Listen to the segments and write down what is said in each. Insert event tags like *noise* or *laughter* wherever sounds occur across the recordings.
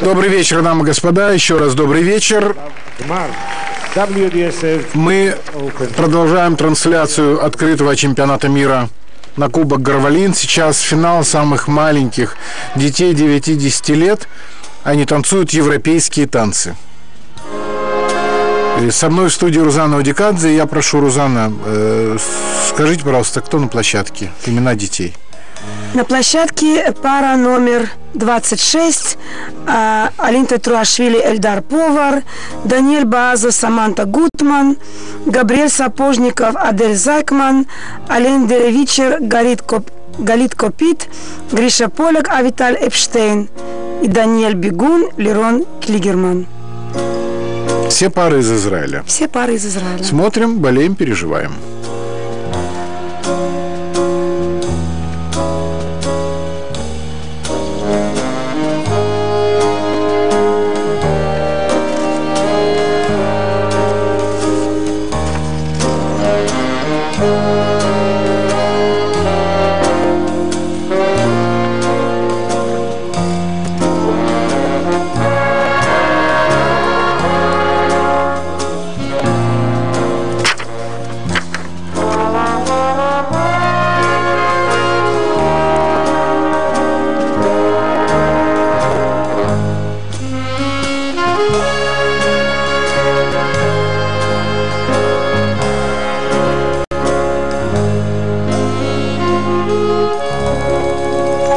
Добрый вечер, дамы и господа. Еще раз добрый вечер. Мы продолжаем трансляцию открытого чемпионата мира на Кубок Гарвалин. Сейчас финал самых маленьких детей 9-10 лет. Они танцуют европейские танцы. И со мной в студии Рузана Удикадзе. Я прошу, Рузана, э, скажите, пожалуйста, кто на площадке? Имена детей. На площадке пара номер 26 а, Алинта Труашвили Эльдар Повар, Даниэль Баазо Саманта Гутман, Габриэль Сапожников Адель Зайкман, Ален Деревичер Галит, Коп, Галит Копит, Гриша Поляк Авиталь Эпштейн и Даниэль Бегун Лерон Клигерман. Все пары из Израиля. Все пары из Израиля. Смотрим, болеем, переживаем.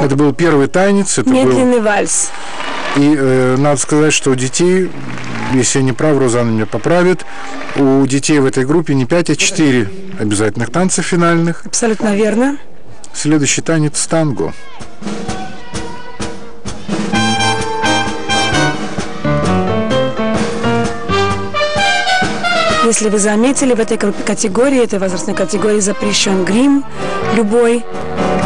Это был первый танец. Это Медленный был... вальс. И э, надо сказать, что у детей, если я не прав, Розана меня поправит, у детей в этой группе не 5, а 4 обязательных танца финальных. Абсолютно верно. Следующий танец танго. Если вы заметили, в этой категории, этой возрастной категории запрещен грим любой.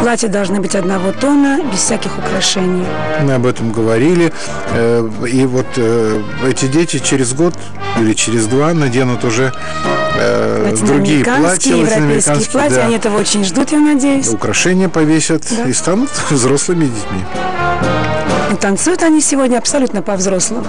Платья должны быть одного тона, без всяких украшений. Мы об этом говорили. Э, и вот э, эти дети через год или через два наденут уже э, другие платья. европейские платья. Да. Они этого очень ждут, я надеюсь. Украшения повесят да. и станут *laughs* взрослыми детьми. И танцуют они сегодня абсолютно по-взрослому.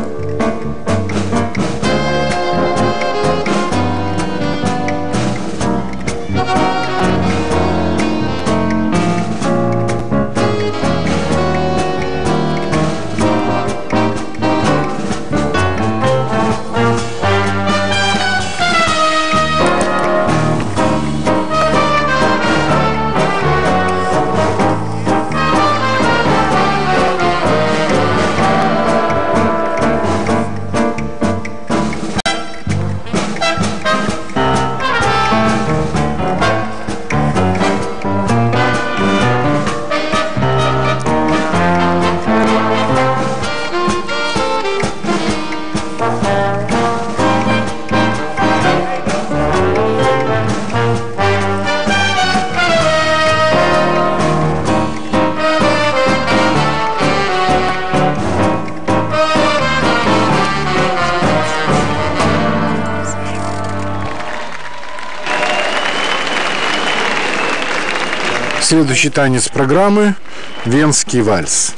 Следующий танец программы – «Венский вальс».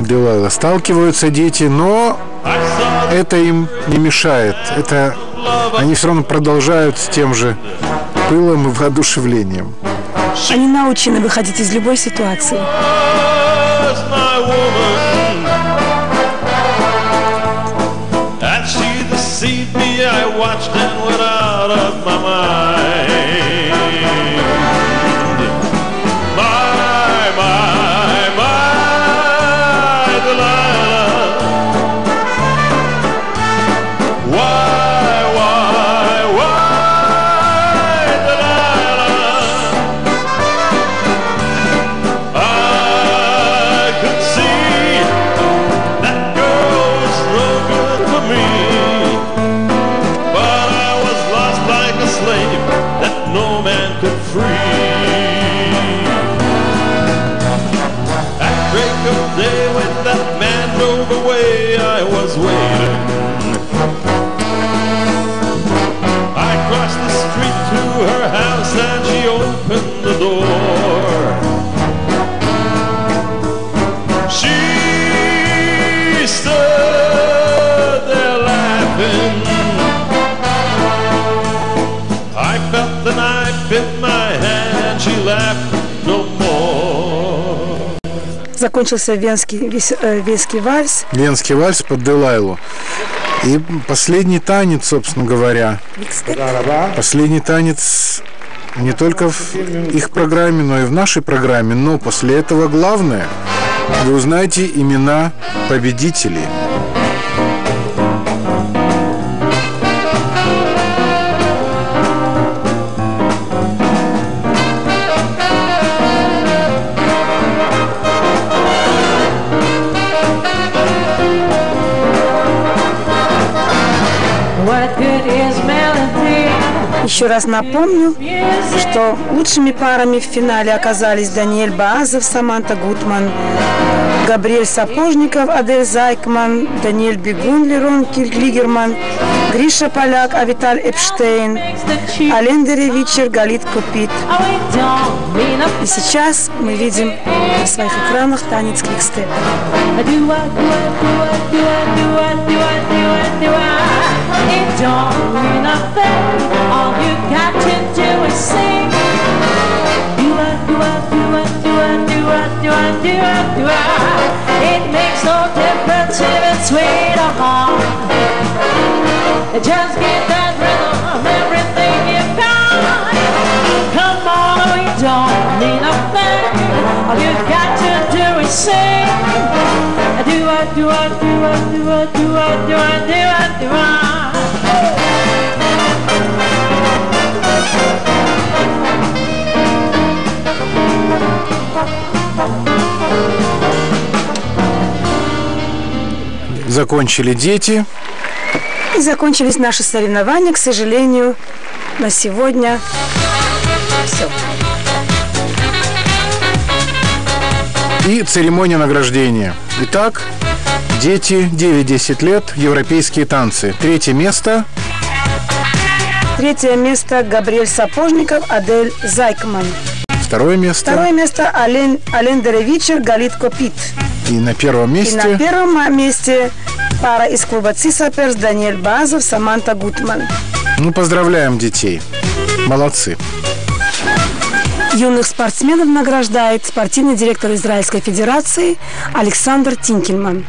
Делала сталкиваются дети, но это им не мешает. Это они все равно продолжают с тем же пылом и воодушевлением. Они научены выходить из любой ситуации. was waiting. I crossed the street to her house and she opened the door. She stood there laughing. Закончился венский, э, венский вальс. Венский вальс под Делайлу. И последний танец, собственно говоря. Последний танец не только в их программе, но и в нашей программе. Но после этого главное, вы узнаете имена победителей. Еще раз напомню, что лучшими парами в финале оказались Даниэль Баазов, Саманта Гутман, Габриэль Сапожников, Адель Зайкман, Даниэль Бегун, Лерон Клигерман, Гриша Поляк, Авиталь Эпштейн, Ален Деревичер, Галит Купит. И сейчас мы видим на своих экранах танец квикстеп. It makes no difference if it's sweet or hard. Just get that rhythm, everything you've got. Come on, we don't need nothing. All you got to do is sing. Do a do a do a do a do a do a Закончили дети. И закончились наши соревнования, к сожалению, на сегодня все. И церемония награждения. Итак, дети 9-10 лет, европейские танцы. Третье место. Третье место Габриэль Сапожников, Адель Зайкман. Второе место. Второе место Ален, Ален Деревичер, Галит Копит. И на первом месте. И на первом месте пара из клуба Цисаперс Даниэль Базов, Саманта Гутман. Ну, поздравляем детей. Молодцы. Юных спортсменов награждает спортивный директор Израильской Федерации Александр Тинкельман.